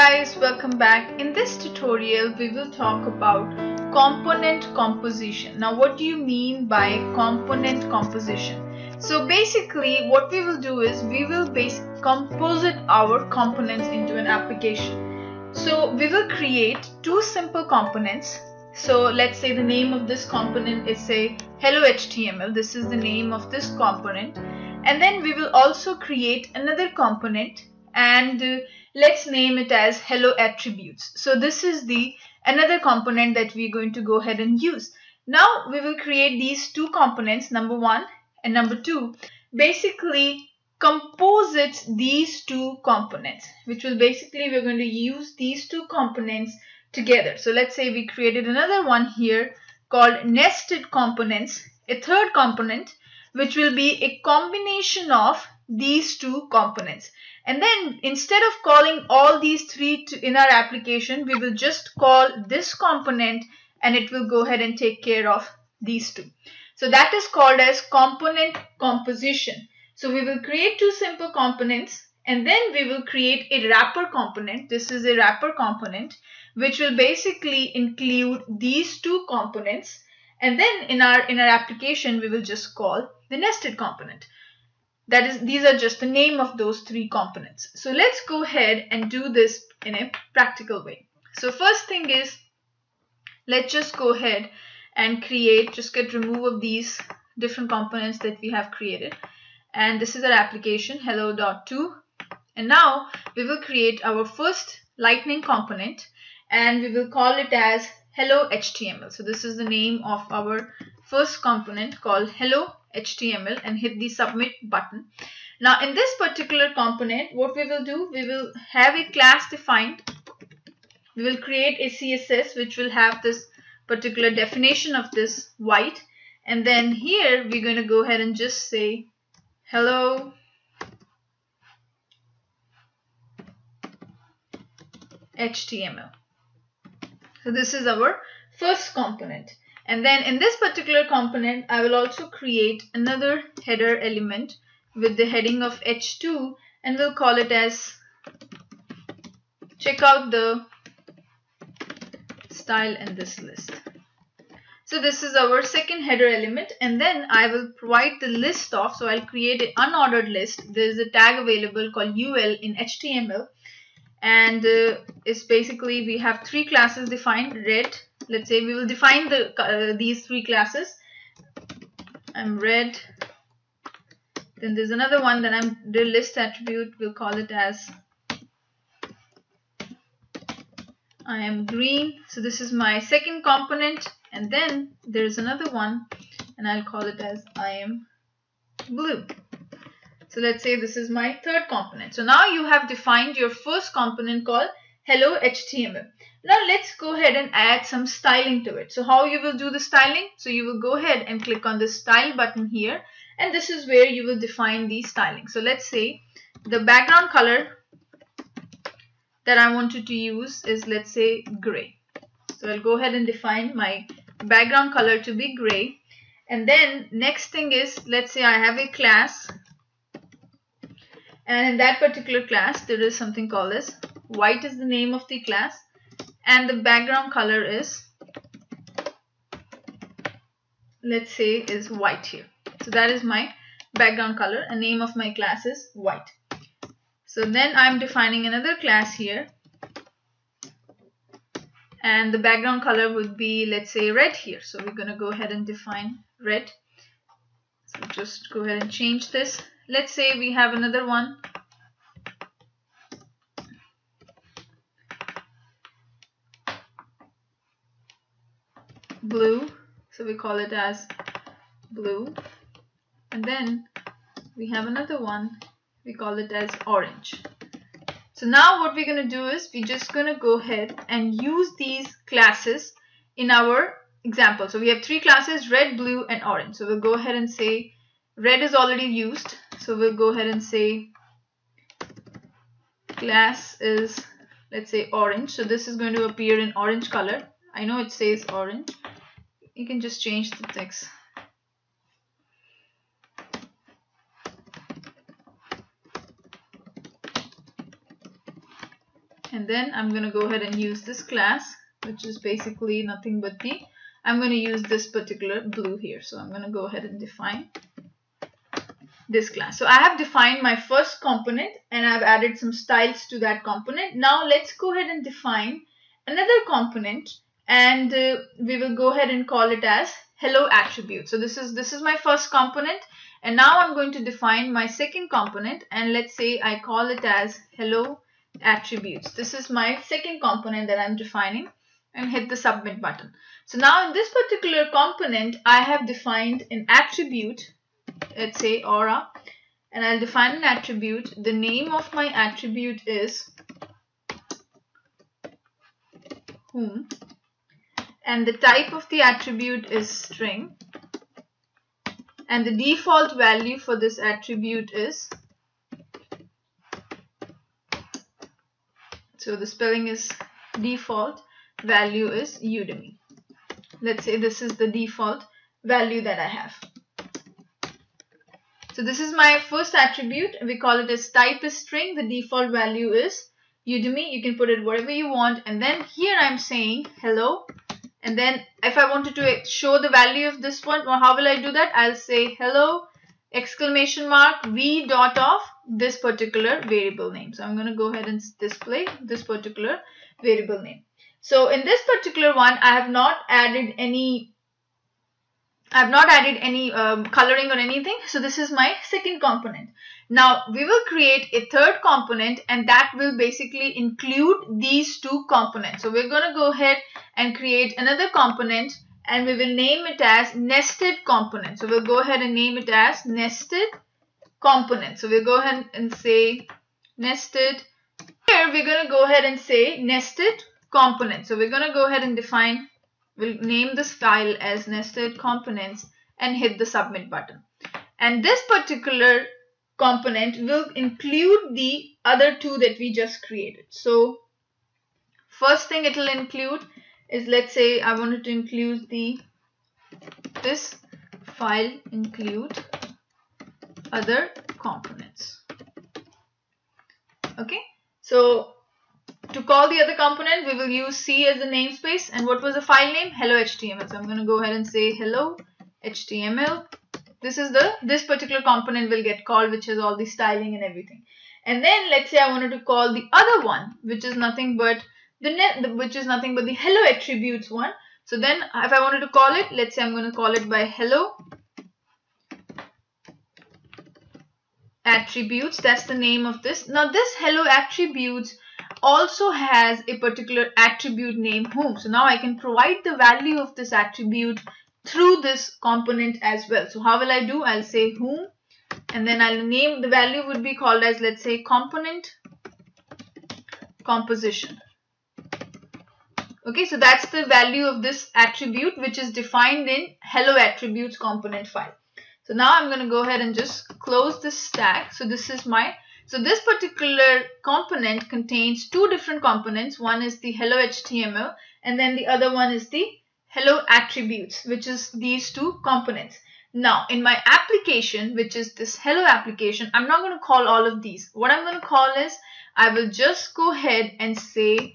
guys, welcome back. In this tutorial, we will talk about component composition. Now, what do you mean by component composition? So basically, what we will do is we will base composite our components into an application. So we will create two simple components. So let's say the name of this component is say hello HTML. This is the name of this component. And then we will also create another component and uh, let's name it as hello attributes. So this is the another component that we're going to go ahead and use. Now we will create these two components number one and number two. Basically composite these two components which will basically we're going to use these two components together. So let's say we created another one here called nested components a third component which will be a combination of these two components and then instead of calling all these three to, in our application we will just call this component and it will go ahead and take care of these two. So that is called as component composition. So we will create two simple components and then we will create a wrapper component. This is a wrapper component which will basically include these two components. And then in our in our application we will just call the nested component that is these are just the name of those three components. So let's go ahead and do this in a practical way. So first thing is let's just go ahead and create just get remove of these different components that we have created. And this is our application hello.to and now we will create our first lightning component and we will call it as hello html so this is the name of our first component called hello HTML and hit the submit button. Now in this particular component, what we will do, we will have a class defined. We will create a CSS which will have this particular definition of this white. And then here we're going to go ahead and just say hello HTML. So this is our first component. And then in this particular component, I will also create another header element with the heading of h2 and we'll call it as check out the style in this list. So this is our second header element and then I will provide the list of, so I'll create an unordered list. There is a tag available called UL in HTML and uh, it's basically we have three classes defined red, let's say we will define the uh, these three classes. I'm red. Then there's another one that I'm the list attribute we'll call it as I am green. So this is my second component. And then there's another one and I'll call it as I am blue. So let's say this is my third component. So now you have defined your first component called hello HTML now let's go ahead and add some styling to it. So how you will do the styling? So you will go ahead and click on the style button here and this is where you will define the styling. So let's say the background color that I wanted to use is let's say gray. So I'll go ahead and define my background color to be gray and then next thing is let's say I have a class and in that particular class there is something called as white is the name of the class and the background color is let's say is white here. So that is my background color. And name of my class is white. So then I'm defining another class here and the background color would be let's say red here. So we're gonna go ahead and define red. So just go ahead and change this. Let's say we have another one blue. So we call it as blue. And then we have another one. We call it as orange. So now what we're going to do is we're just going to go ahead and use these classes in our example. So we have three classes red blue and orange. So we'll go ahead and say red is already used. So we'll go ahead and say class is let's say orange. So this is going to appear in orange color. I know it says orange you can just change the text. And then I'm going to go ahead and use this class which is basically nothing but the I'm going to use this particular blue here. So I'm going to go ahead and define this class. So I have defined my first component and I've added some styles to that component. Now let's go ahead and define another component and uh, we will go ahead and call it as hello attribute. So this is this is my first component. And now I'm going to define my second component. And let's say I call it as hello attributes. This is my second component that I'm defining. And hit the submit button. So now in this particular component, I have defined an attribute, let's say aura, and I'll define an attribute. The name of my attribute is whom and the type of the attribute is string. And the default value for this attribute is so the spelling is default value is Udemy. Let's say this is the default value that I have. So this is my first attribute. We call it as type is string. The default value is Udemy. You can put it wherever you want. And then here I'm saying hello and then if I wanted to show the value of this one well, how will I do that? I'll say hello exclamation mark v dot of this particular variable name. So I'm going to go ahead and display this particular variable name. So in this particular one I have not added any I have not added any um, coloring or anything. So this is my second component now we will create a third component and that will basically include these two components. So we're going to go ahead and create another component and we will name it as nested component. So we'll go ahead and name it as nested component. So we'll go ahead and say nested. Here we're going to go ahead and say nested component. So we're going to go ahead and define, we'll name this file as nested components and hit the submit button. And this particular component will include the other two that we just created. So first thing it will include is let's say I wanted to include the this file include other components. Okay, so to call the other component we will use C as the namespace and what was the file name? Hello HTML. So I'm going to go ahead and say hello HTML this is the this particular component will get called which has all the styling and everything. And then let's say I wanted to call the other one which is nothing but the net which is nothing but the hello attributes one. So then if I wanted to call it let's say I'm going to call it by hello attributes that's the name of this. Now this hello attributes also has a particular attribute name whom so now I can provide the value of this attribute through this component as well. So how will I do? I'll say whom and then I'll name the value would be called as let's say component composition. Okay, so that's the value of this attribute which is defined in hello attributes component file. So now I'm going to go ahead and just close this stack. So this is my, so this particular component contains two different components. One is the hello HTML and then the other one is the hello attributes which is these two components. Now in my application which is this hello application I'm not going to call all of these. What I'm going to call is I will just go ahead and say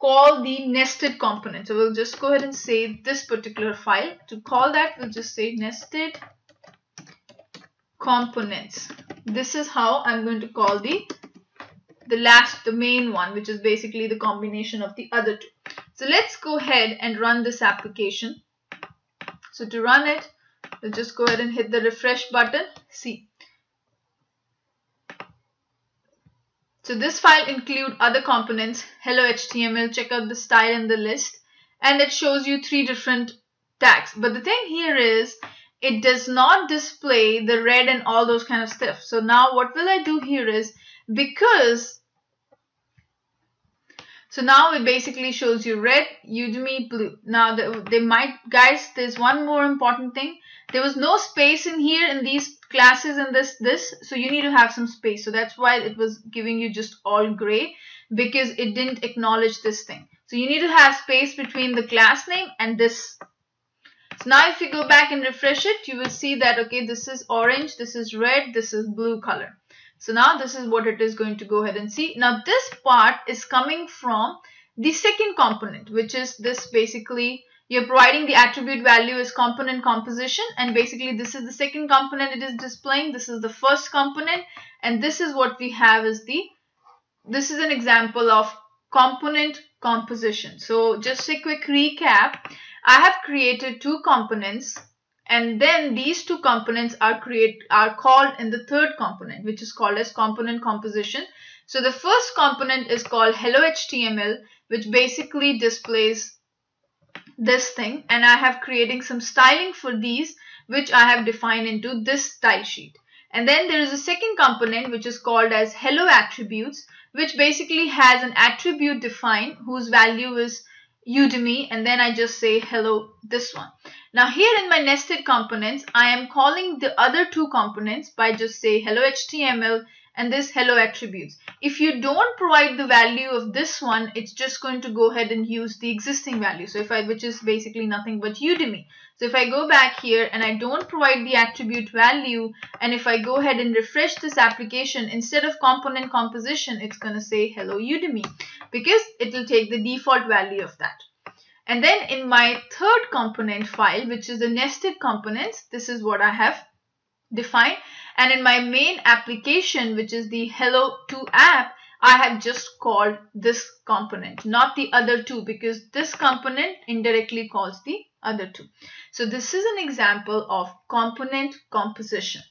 call the nested component. So we'll just go ahead and say this particular file. To call that we'll just say nested components. This is how I'm going to call the the last the main one which is basically the combination of the other two. So let's go ahead and run this application. So to run it, we'll just go ahead and hit the refresh button. See. So this file include other components, hello HTML, check out the style in the list, and it shows you three different tags. But the thing here is, it does not display the red and all those kind of stuff. So now what will I do here is, because so now it basically shows you red, Udemy, blue. Now they might, guys, there's one more important thing. There was no space in here in these classes in this, this. So you need to have some space. So that's why it was giving you just all gray because it didn't acknowledge this thing. So you need to have space between the class name and this. So now if you go back and refresh it, you will see that, okay, this is orange, this is red, this is blue color. So now this is what it is going to go ahead and see. Now this part is coming from the second component, which is this basically you're providing the attribute value as component composition and basically this is the second component it is displaying. This is the first component and this is what we have is the this is an example of component composition. So just a quick recap. I have created two components and then these two components are create are called in the third component which is called as component composition. So the first component is called hello HTML which basically displays this thing and I have creating some styling for these which I have defined into this style sheet. And then there is a second component which is called as hello attributes which basically has an attribute defined whose value is Udemy and then I just say hello this one. Now here in my nested components I am calling the other two components by just say hello HTML and this hello attributes. If you don't provide the value of this one, it's just going to go ahead and use the existing value. So if I, which is basically nothing but Udemy. So if I go back here and I don't provide the attribute value, and if I go ahead and refresh this application, instead of component composition, it's going to say hello Udemy because it will take the default value of that. And then in my third component file, which is the nested components, this is what I have defined. And in my main application which is the hello 2 app I have just called this component not the other two because this component indirectly calls the other two. So this is an example of component composition